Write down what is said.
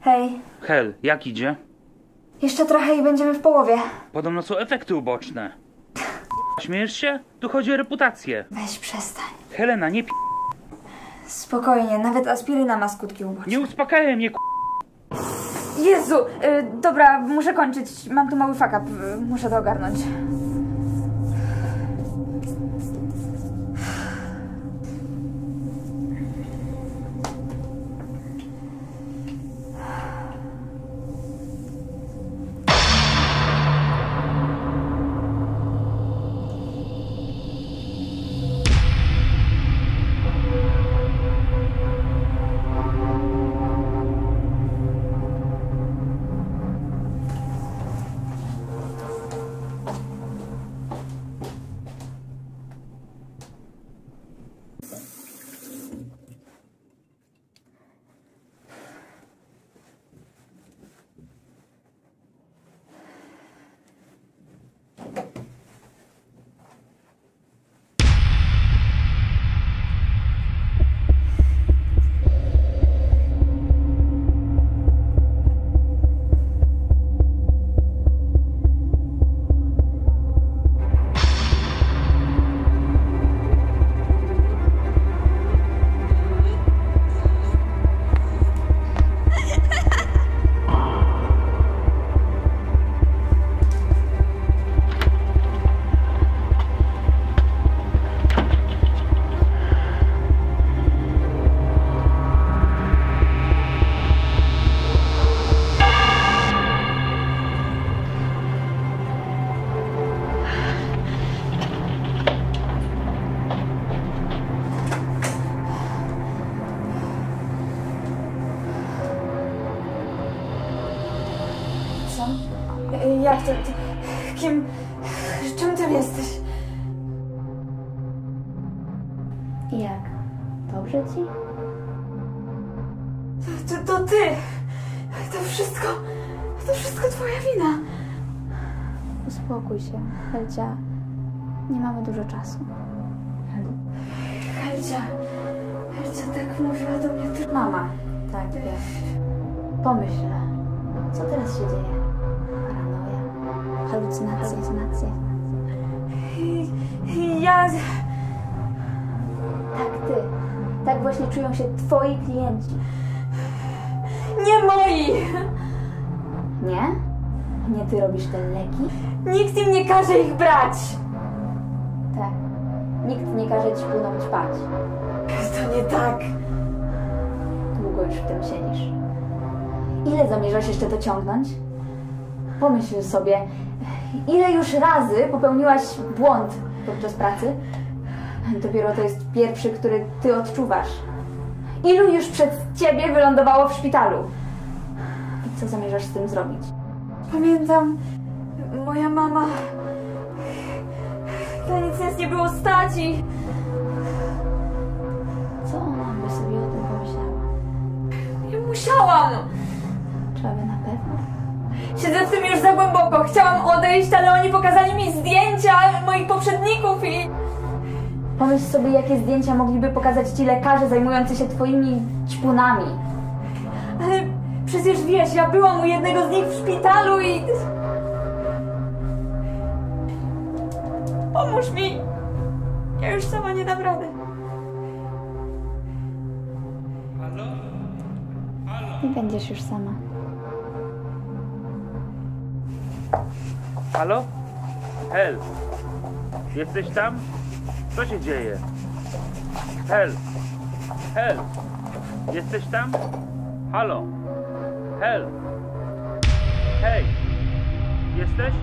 Hej, Hel, jak idzie? jeszcze trochę i będziemy w połowie. Podobno są efekty uboczne. Śmiesz się? Tu chodzi o reputację. Weź przestań. Helena, nie p... Spokojnie, nawet aspiryna ma skutki uboczne. Nie uspokajaj mnie, k... Jezu, y, dobra, muszę kończyć. Mam tu mały fakap, y, muszę to ogarnąć. Y, Jak to? Ty- Kim? Czym ty jesteś? Jak? Dobrze ci? To, to ty! To wszystko... To wszystko twoja wina! Uspokój się, Helcia. Nie mamy dużo czasu. Helcia... Helcia tak mówiła do mnie tylko... Mama. Tak, wiem. Pomyśl, co teraz się dzieje? Halucynacje, halucynacje. Ja... Tak, ty. Tak właśnie czują się twoi klienci. Nie moi! Nie? Nie ty robisz te leki? Nikt im nie każe ich brać! Tak. Nikt nie każe ci płynąć spać. To nie tak. Długo już w tym siedzisz. Ile zamierzasz jeszcze to ciągnąć? Pomyśl sobie, ile już razy popełniłaś błąd podczas pracy? Dopiero to jest pierwszy, który ty odczuwasz. Ilu już przed ciebie wylądowało w szpitalu? I co zamierzasz z tym zrobić? Pamiętam... Moja mama... Na nic nas nie było stać i... Co ona by sobie o tym pomyślała? Nie musiałam! Czy aby na pewno? Siedzę w tym już za głęboko. Chciałam odejść, ale oni pokazali mi zdjęcia moich poprzedników i... Pomyśl sobie, jakie zdjęcia mogliby pokazać ci lekarze zajmujący się twoimi ćpunami. Ale przecież wiesz, ja byłam u jednego z nich w szpitalu i... Pomóż mi! Ja już sama nie dam rady. Nie będziesz już sama. Halo? Hel, jesteś tam? Co się dzieje? Hel, Hel, jesteś tam? Halo? Hel, hej, jesteś?